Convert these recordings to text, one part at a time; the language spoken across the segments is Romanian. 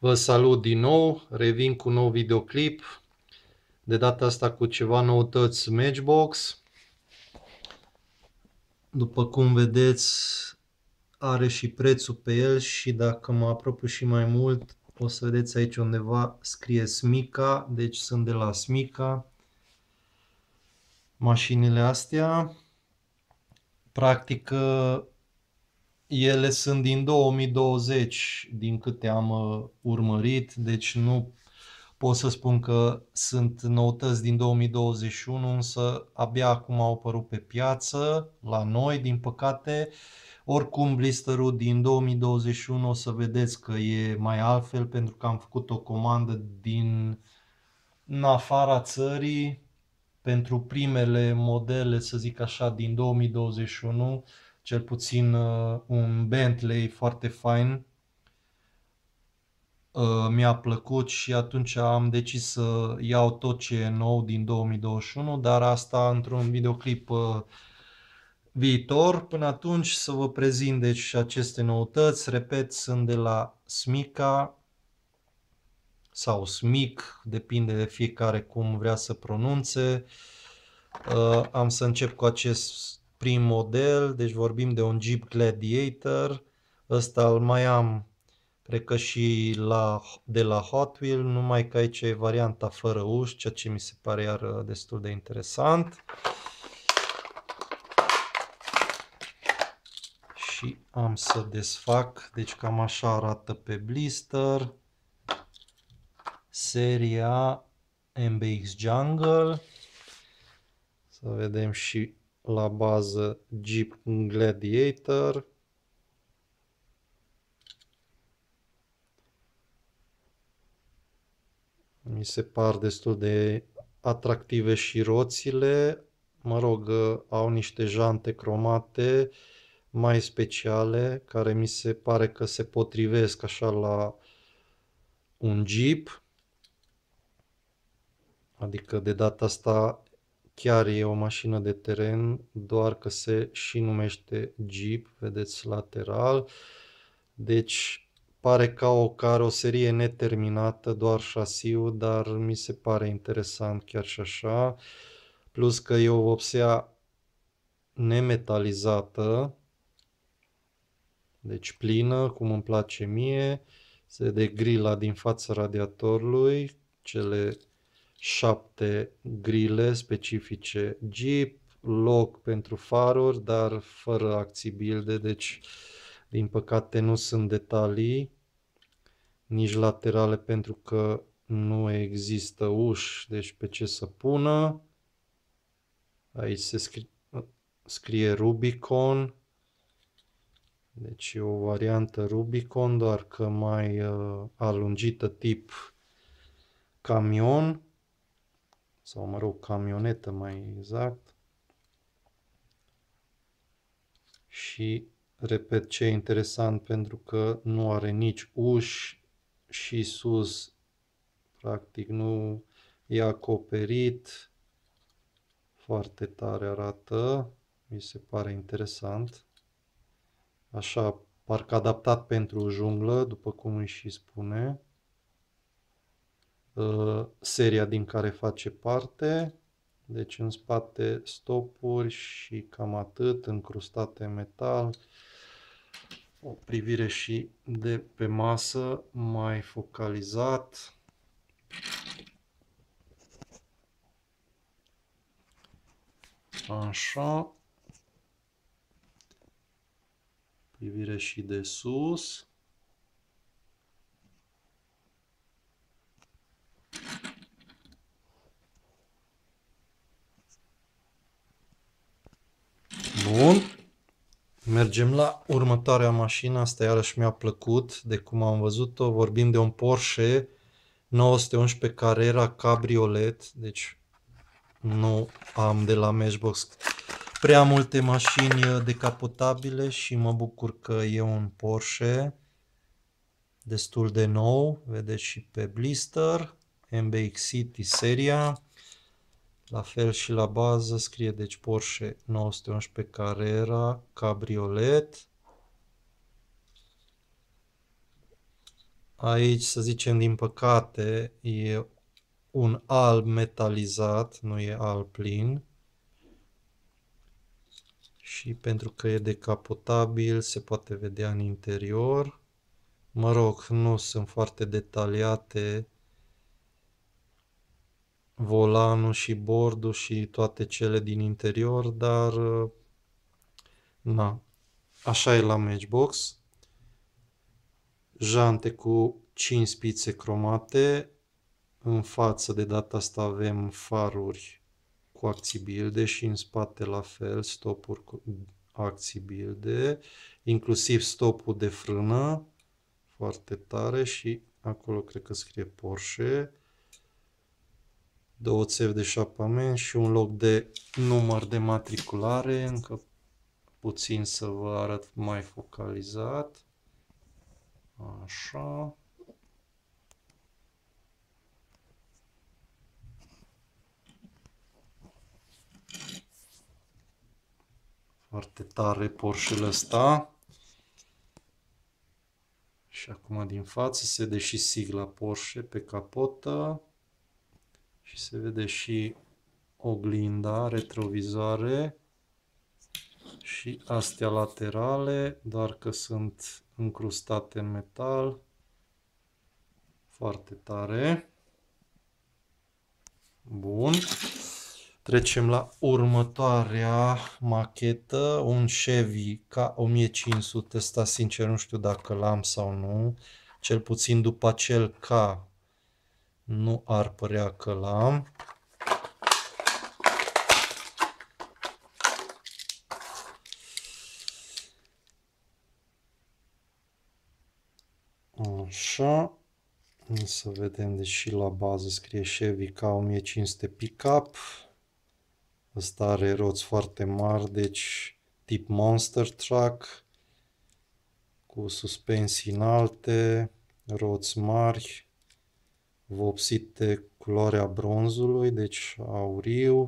Vă salut din nou, revin cu un nou videoclip, de data asta cu ceva noutăți Matchbox. După cum vedeți, are și prețul pe el și dacă mă apropiu și mai mult, o să vedeți aici undeva scrie Smica, deci sunt de la Smica. Mașinile astea, practic ele sunt din 2020, din câte am uh, urmărit, deci nu pot să spun că sunt noutăți din 2021, însă abia acum au apărut pe piață, la noi, din păcate. Oricum, blisterul din 2021 o să vedeți că e mai altfel, pentru că am făcut o comandă din în afara țării, pentru primele modele, să zic așa, din 2021, cel puțin uh, un Bentley foarte fain. Uh, mi-a plăcut și atunci am decis să iau tot ce e nou din 2021, dar asta într-un videoclip uh, viitor. Până atunci să vă prezint deci aceste noutăți. Repet, sunt de la Smica sau Smic, depinde de fiecare cum vrea să pronunțe. Am să încep cu acest prim model, deci vorbim de un Jeep Gladiator. Ăsta îl mai am, cred că și la, de la Hot Wheels, numai că aici e varianta fără uși, ceea ce mi se pare iar uh, destul de interesant. Și am să desfac, deci cam așa arată pe blister. Seria MBX Jungle. Să vedem și la bază Jeep Gladiator. Mi se par destul de atractive și roțile. Mă rog, au niște jante cromate mai speciale care mi se pare că se potrivesc așa la un Jeep. Adică de data asta chiar e o mașină de teren, doar că se și numește Jeep, vedeți lateral. Deci pare ca o caroserie neterminată, doar șasiul, dar mi se pare interesant chiar și așa. Plus că e o vopsea nemetalizată, deci plină, cum îmi place mie. Se de grila din fața radiatorului, cele șapte grile specifice. Jeep, loc pentru faruri, dar fără acții bilde, deci din păcate nu sunt detalii, nici laterale pentru că nu există uși, deci pe ce să pună. Aici se scrie, scrie Rubicon, deci e o variantă Rubicon, doar că mai uh, alungită tip camion sau mă rog, camionetă mai exact. Și repet ce e interesant pentru că nu are nici uși și sus practic nu e acoperit. Foarte tare arată, mi se pare interesant. Așa, parcă adaptat pentru junglă, după cum îi și spune. Uh, seria din care face parte. Deci în spate stopuri și cam atât, încrustate în metal. O privire și de pe masă, mai focalizat. Așa. Privire și de sus. Bun. Mergem la următoarea mașină. Asta iarăși mi-a plăcut de cum am văzut-o. Vorbim de un Porsche 911 Carrera Cabriolet. Deci nu am de la Matchbox prea multe mașini decapotabile și mă bucur că e un Porsche destul de nou. Vedeți și pe blister. MBX City seria. La fel și la bază scrie deci Porsche 911 Carrera Cabriolet. Aici, să zicem, din păcate, e un alb metalizat, nu e alb plin. Și pentru că e decapotabil, se poate vedea în interior. Mă rog, nu sunt foarte detaliate volanul și bordul și toate cele din interior, dar na, așa e la Matchbox. Jante cu 5 spițe cromate. În față de data asta avem faruri cu acții bilde și în spate la fel stopuri cu acții bilde, inclusiv stopul de frână, foarte tare și acolo cred că scrie Porsche două țevi de șapament și un loc de număr de matriculare, încă puțin să vă arăt mai focalizat. Așa. Foarte tare Porsche-ul ăsta. Și acum din față se vede și sigla Porsche pe capotă și se vede și oglinda retrovizoare și astea laterale, doar că sunt încrustate în metal. Foarte tare. Bun. Trecem la următoarea machetă, un Chevy K1500, ăsta sincer nu știu dacă l-am sau nu, cel puțin după acel K nu ar părea că l-am. Așa. Să vedem, deși la bază scrie Chevy K1500 Pickup. Ăsta are roți foarte mari, deci tip Monster Truck. Cu suspensii înalte, roți mari vopsite culoarea bronzului, deci auriu.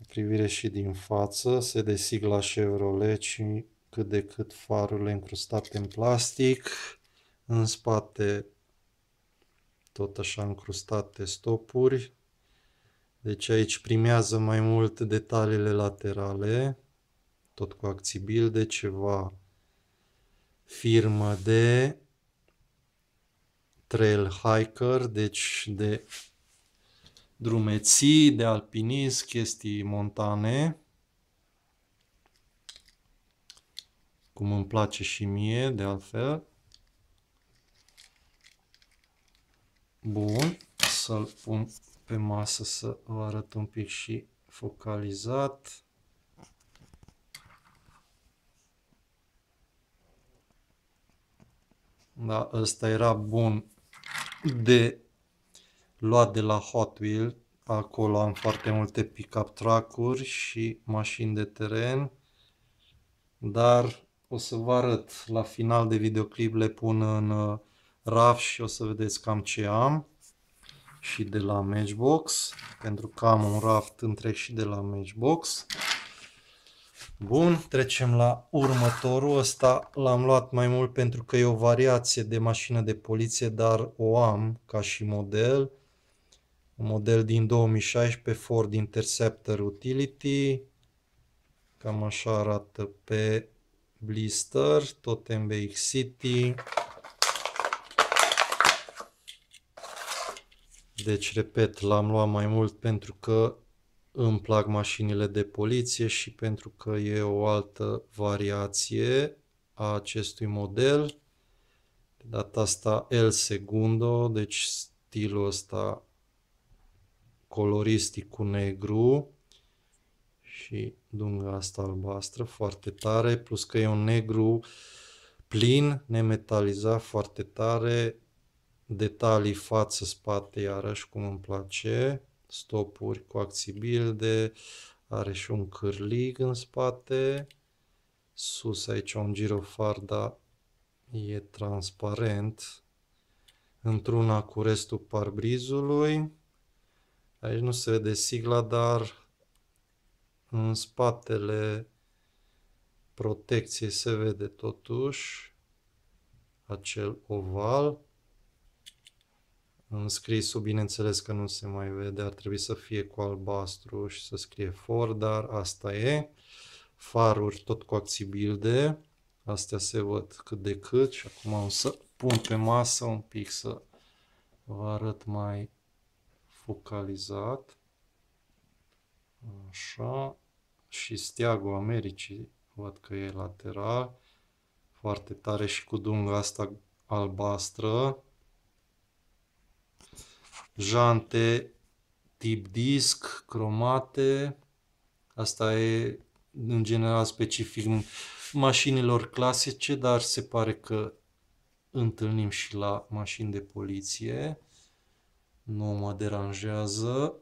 O privire și din față, se desig la Chevrolet și cât de cât farurile încrustate în plastic. În spate tot așa încrustate stopuri. Deci aici primează mai mult detaliile laterale, tot cu acțibil de ceva firmă de trail hiker, deci de drumeții, de alpinism, chestii montane. Cum îmi place și mie, de altfel. Bun, să-l pun pe masă să vă arăt un pic și focalizat. Da, ăsta era bun de luat de la Hot Wheels. Acolo am foarte multe pick-up truck-uri și mașini de teren. Dar o să vă arăt la final de videoclip, le pun în uh, RAF și o să vedeți cam ce am. Și de la Matchbox, pentru că am un raft întreg și de la Matchbox. Bun, trecem la următorul. Ăsta l-am luat mai mult pentru că e o variație de mașină de poliție, dar o am ca și model. Un model din 2016 Ford Interceptor Utility. Cam așa arată pe blister, tot MBX City. Deci, repet, l-am luat mai mult pentru că îmi plac mașinile de poliție și pentru că e o altă variație a acestui model. De data asta El Segundo, deci stilul ăsta coloristic cu negru și dunga asta albastră, foarte tare, plus că e un negru plin, nemetalizat, foarte tare, detalii față-spate, iarăși cum îmi place stopuri cu bilde, are și un cârlig în spate, sus aici un girofar, dar e transparent, într-una cu restul parbrizului, aici nu se vede sigla, dar în spatele protecției se vede totuși, acel oval. Înscrisul, bineînțeles că nu se mai vede, ar trebui să fie cu albastru și să scrie for, dar asta e. Faruri tot cu acțibilde, astea se văd cât de cât și acum o să pun pe masă un pic să vă arăt mai focalizat. Așa. Și steagul Americii, văd că e lateral. Foarte tare și cu dunga asta albastră. Jante tip disc, cromate. Asta e în general specific mașinilor clasice, dar se pare că întâlnim și la mașini de poliție. Nu mă deranjează.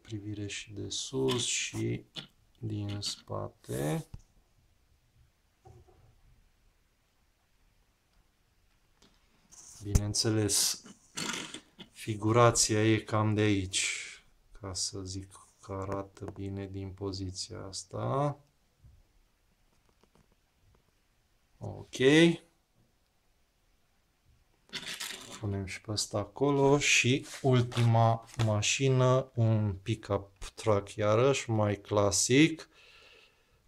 Privire și de sus și din spate. Bineînțeles, figurația e cam de aici, ca să zic că arată bine din poziția asta. Ok. Punem și pe asta acolo și ultima mașină, un pickup truck iarăși, mai clasic,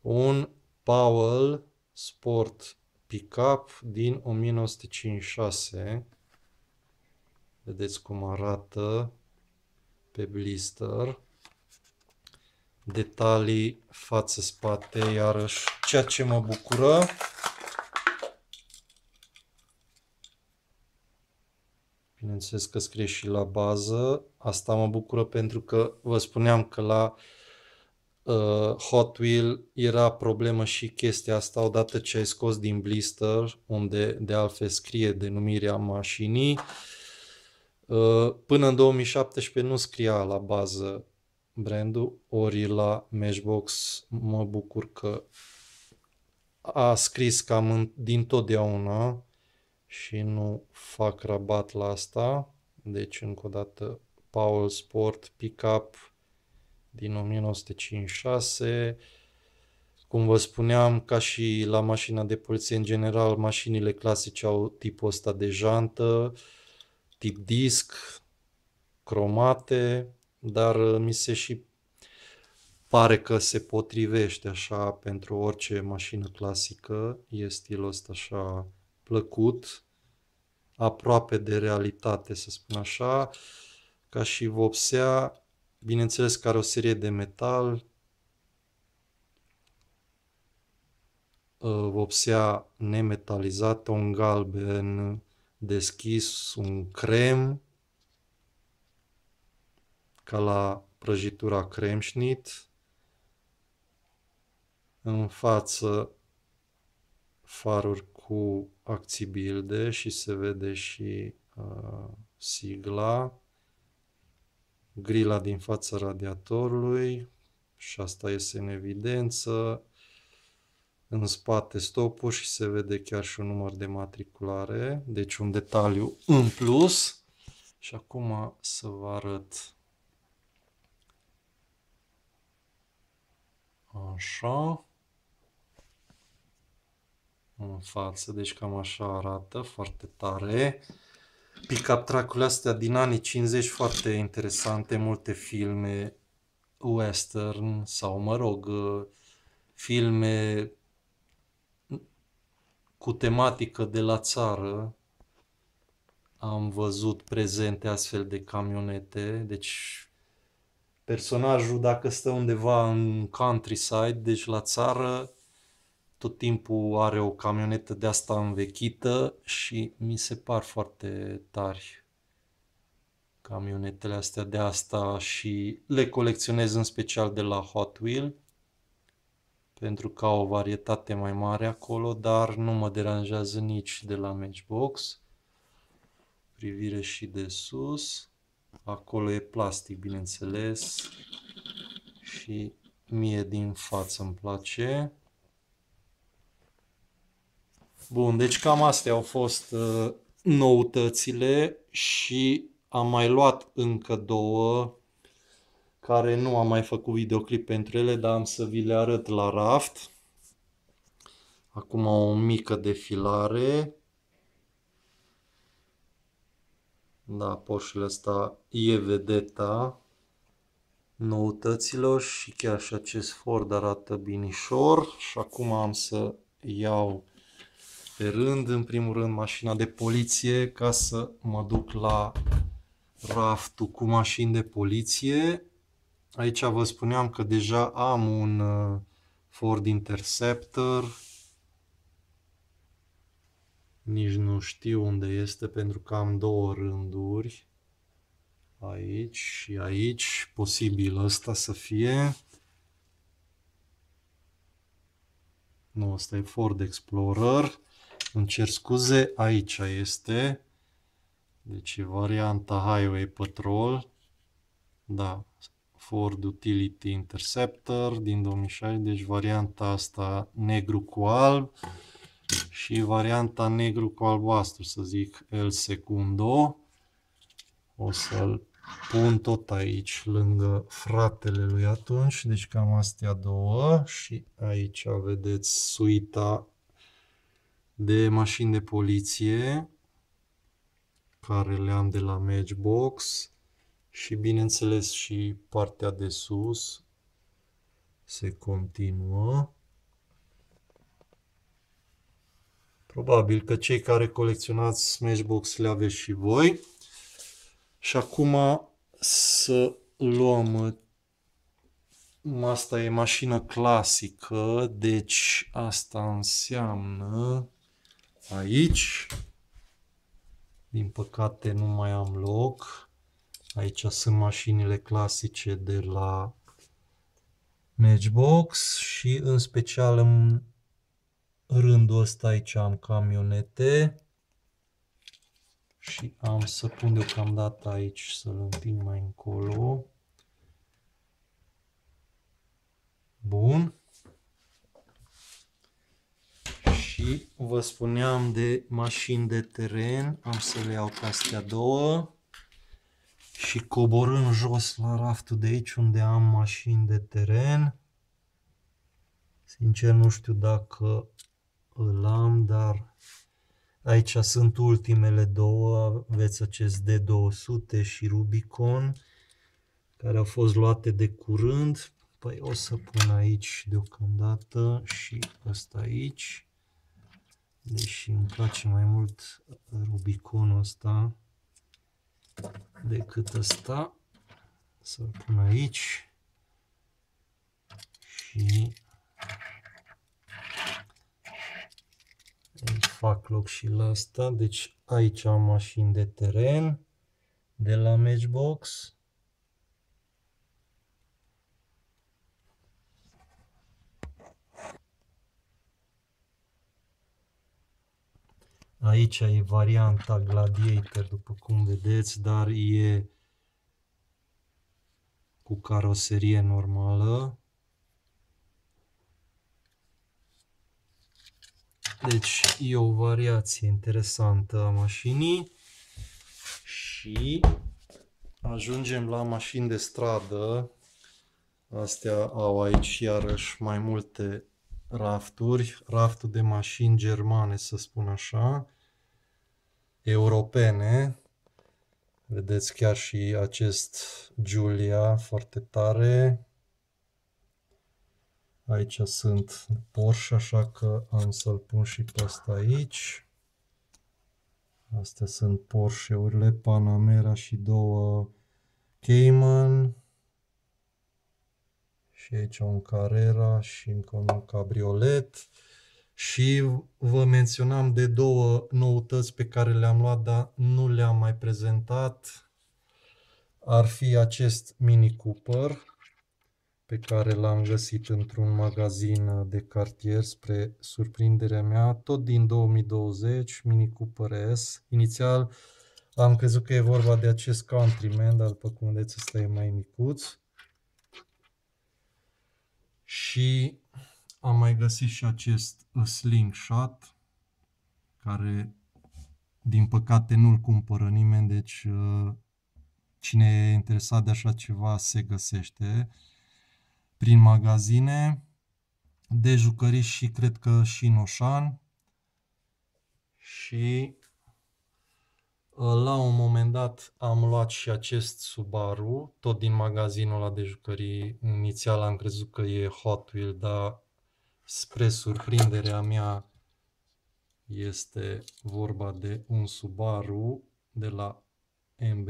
un Powell Sport Pickup din 1956. Vedeți cum arată pe blister. Detalii față-spate, iarăși ceea ce mă bucură. Bineînțeles că scrie și la bază. Asta mă bucură pentru că vă spuneam că la uh, Hot Wheel era problemă și chestia asta odată ce ai scos din blister, unde de altfel scrie denumirea mașinii. Uh, până în 2017 nu scria la bază brandul, ori la Matchbox mă bucur că a scris cam din totdeauna și nu fac rabat la asta. Deci, încă o dată, Paul Sport Pickup din 1956. Cum vă spuneam, ca și la mașina de poliție în general, mașinile clasice au tipul ăsta de jantă, tip disc, cromate, dar mi se și pare că se potrivește așa pentru orice mașină clasică. E stilul ăsta așa plăcut, aproape de realitate, să spun așa, ca și vopsea, bineînțeles că are o serie de metal, uh, vopsea nemetalizată, un galben deschis, un crem, ca la prăjitura cremșnit, în față faruri cu acțibilde și se vede și uh, sigla, grila din fața radiatorului și asta este în evidență, în spate stopul și se vede chiar și un număr de matriculare, deci un detaliu în plus. Și acum să vă arăt așa în față, deci cam așa arată, foarte tare. Pick-up track-urile astea din anii 50 foarte interesante, multe filme western sau, mă rog, filme cu tematică de la țară. Am văzut prezente astfel de camionete, deci personajul dacă stă undeva în countryside, deci la țară, tot timpul are o camionetă de asta învechită și mi se par foarte tari camionetele astea de asta și le colecționez în special de la Hot Wheel pentru că au o varietate mai mare acolo, dar nu mă deranjează nici de la Matchbox. Privire și de sus. Acolo e plastic, bineînțeles. Și mie din față îmi place. Bun, deci cam astea au fost uh, noutățile și am mai luat încă două care nu am mai făcut videoclip pentru ele, dar am să vi le arăt la raft. Acum o mică defilare. Da, Porsche-ul ăsta e vedeta noutăților și chiar și acest Ford arată binișor și acum am să iau pe rând, în primul rând, mașina de poliție ca să mă duc la raftul cu mașini de poliție. Aici vă spuneam că deja am un uh, Ford Interceptor. Nici nu știu unde este pentru că am două rânduri. Aici și aici. Posibil ăsta să fie. Nu, ăsta e Ford Explorer. Îmi cer scuze, aici este. Deci varianta Highway Patrol. Da, Ford Utility Interceptor din 2006, deci varianta asta negru cu alb și varianta negru cu albastru, să zic El Secundo. O să-l pun tot aici, lângă fratele lui atunci, deci cam astea două și aici vedeți suita de mașini de poliție care le am de la Matchbox și bineînțeles și partea de sus se continuă. Probabil că cei care colecționați Smashbox le aveți și voi. Și acum să luăm Asta e mașină clasică, deci asta înseamnă aici. Din păcate nu mai am loc. Aici sunt mașinile clasice de la Matchbox și în special în rândul ăsta aici am camionete și am să pun deocamdată aici să-l întind mai încolo. Bun. Și vă spuneam de mașini de teren. Am să le iau pe astea două. Și coborâm jos la raftul de aici unde am mașini de teren. Sincer nu știu dacă îl am, dar aici sunt ultimele două. Aveți acest D200 și Rubicon care au fost luate de curând. Păi o să pun aici deocamdată și ăsta aici. Deși îmi place mai mult Rubiconul ăsta decât ăsta. Să-l pun aici. Și aici fac loc și la asta. Deci aici am mașini de teren de la Matchbox. Aici e varianta Gladiator, după cum vedeți, dar e cu caroserie normală. Deci e o variație interesantă a mașinii și ajungem la mașini de stradă. Astea au aici iarăși mai multe rafturi, raftul de mașini germane să spun așa europene. Vedeți chiar și acest Giulia foarte tare. Aici sunt Porsche, așa că am să-l pun și pe asta aici. Astea sunt Porsche-urile, Panamera și două Cayman. Și aici un Carrera și încă un cabriolet. Și vă menționam de două noutăți pe care le-am luat, dar nu le-am mai prezentat. Ar fi acest Mini Cooper, pe care l-am găsit într-un magazin de cartier spre surprinderea mea, tot din 2020, Mini Cooper S. Inițial am crezut că e vorba de acest Countryman, dar după cum vedeți ăsta e mai micuț. Și am mai găsit și acest slingshot, care din păcate nu-l cumpără nimeni, deci uh, cine e interesat de așa ceva se găsește prin magazine de jucării și cred că și în Oșan. Și La un moment dat am luat și acest Subaru, tot din magazinul ăla de jucării. Inițial am crezut că e Hot Wheel, dar spre surprinderea mea este vorba de un Subaru de la MB,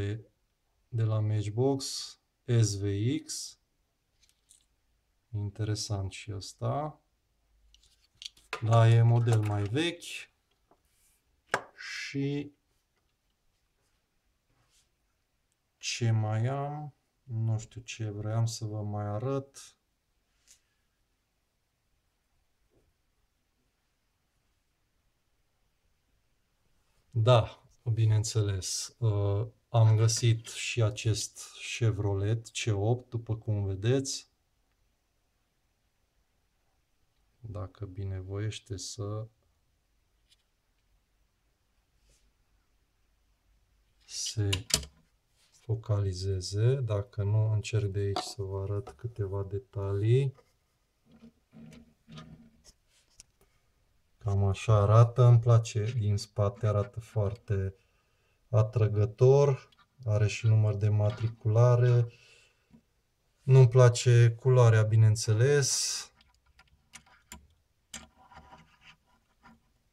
de la Matchbox SVX. Interesant și ăsta. Da, e model mai vechi. Și ce mai am? Nu știu ce vreau să vă mai arăt. Da, bineînțeles. Uh, am găsit și acest Chevrolet C8, după cum vedeți. Dacă binevoiește să se focalizeze. Dacă nu, încerc de aici să vă arăt câteva detalii. Cam așa arată, îmi place din spate, arată foarte atrăgător, are și număr de matriculare. Nu-mi place culoarea, bineînțeles.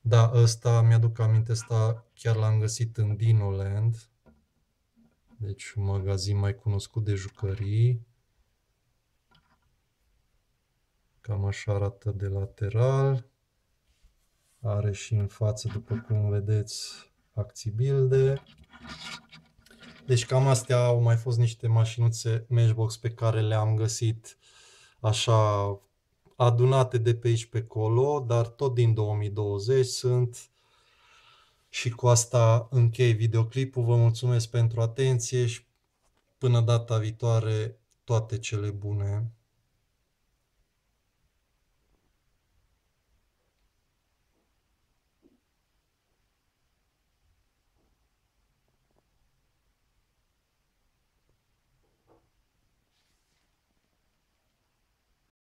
Da, ăsta, mi-aduc aminte, ăsta chiar l-am găsit în Dinoland. Deci un magazin mai cunoscut de jucării. Cam așa arată de lateral. Are și în față, după cum vedeți, acțibilde. Deci cam astea au mai fost niște mașinuțe Matchbox pe care le-am găsit așa adunate de pe aici pe acolo, dar tot din 2020 sunt. Și cu asta închei videoclipul. Vă mulțumesc pentru atenție și până data viitoare toate cele bune.